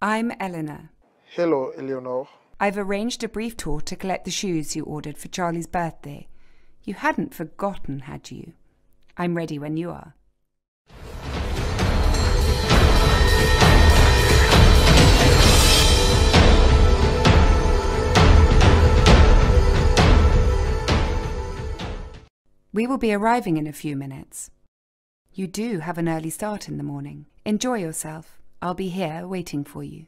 I'm Eleanor. Hello, Eleanor. I've arranged a brief tour to collect the shoes you ordered for Charlie's birthday. You hadn't forgotten, had you? I'm ready when you are. We will be arriving in a few minutes. You do have an early start in the morning. Enjoy yourself. I'll be here waiting for you.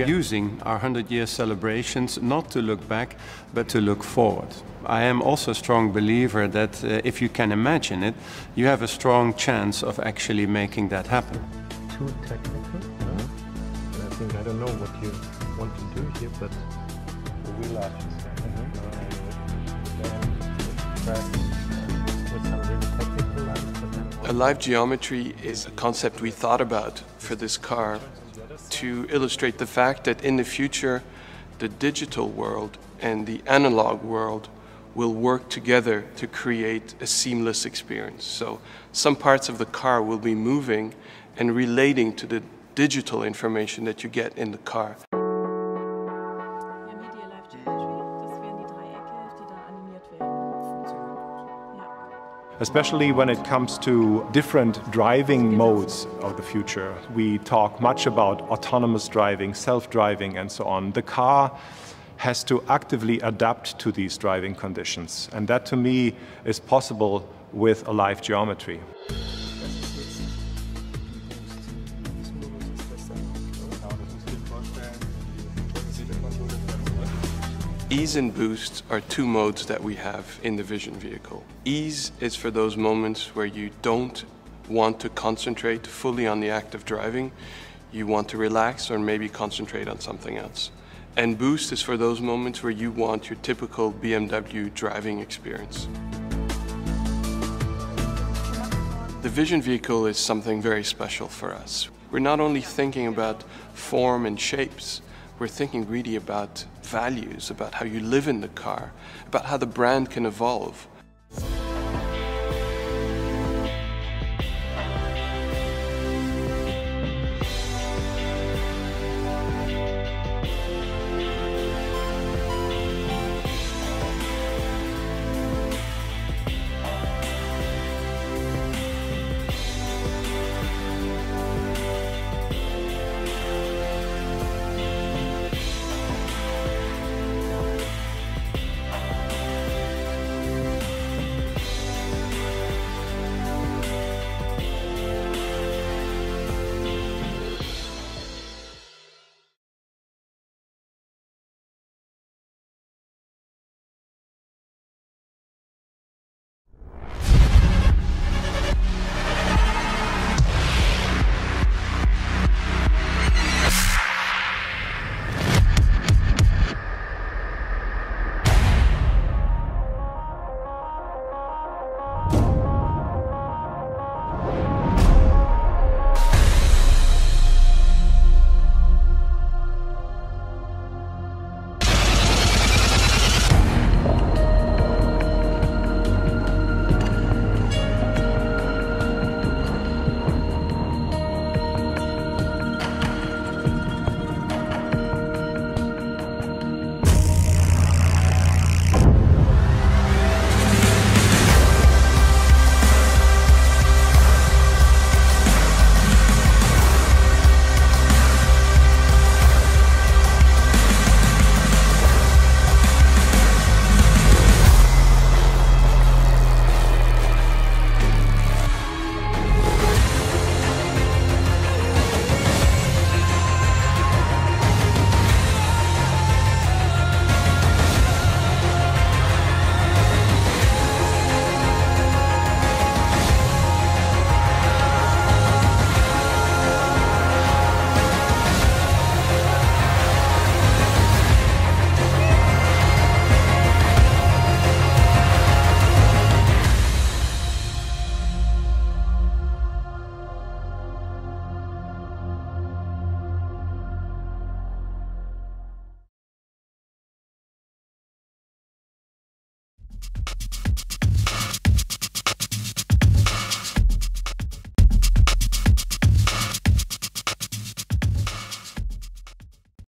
We are using our 100 year celebrations not to look back, but to look forward. I am also a strong believer that uh, if you can imagine it, you have a strong chance of actually making that happen. Too technical. No? And I think I don't know what you want to do here, but the wheel arches. A live geometry is a concept we thought about for this car to illustrate the fact that in the future the digital world and the analog world will work together to create a seamless experience. So some parts of the car will be moving and relating to the digital information that you get in the car. Especially when it comes to different driving modes of the future. We talk much about autonomous driving, self-driving and so on. The car has to actively adapt to these driving conditions and that to me is possible with a live geometry. Ease and boost are two modes that we have in the Vision vehicle. Ease is for those moments where you don't want to concentrate fully on the act of driving. You want to relax or maybe concentrate on something else. And boost is for those moments where you want your typical BMW driving experience. The Vision vehicle is something very special for us. We're not only thinking about form and shapes, we're thinking really about values, about how you live in the car, about how the brand can evolve.